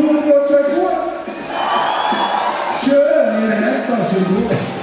Jura que né? Tá.